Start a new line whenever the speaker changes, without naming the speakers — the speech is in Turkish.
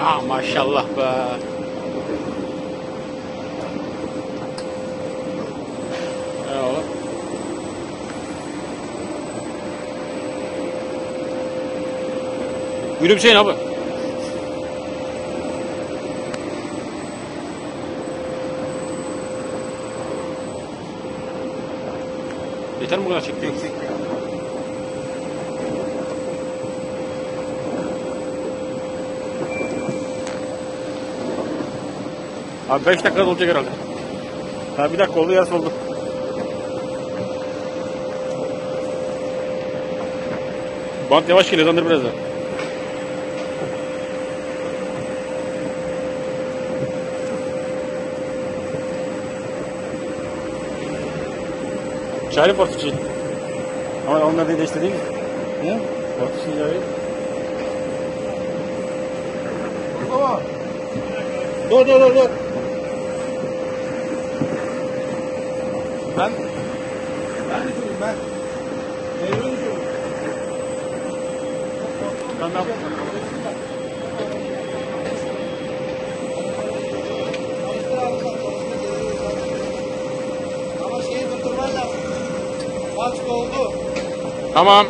Ah maşallah be. Eyvallah. Gülümseyin abi. Yeter mi bu kadar çekti? Abi 5 dakika olacak herhalde. Ha bir dakika oldu yarısı oldu. Bant yavaş geliyor zandır biraz da. Çaylı portakal. Ama onlar da değiştirdik. Hı? Portakal çayı.
Baba. Dur dur dur dur. Ben ben de çocuğum ben. Meyveli çocuğum. Maç oldu.
Tamam.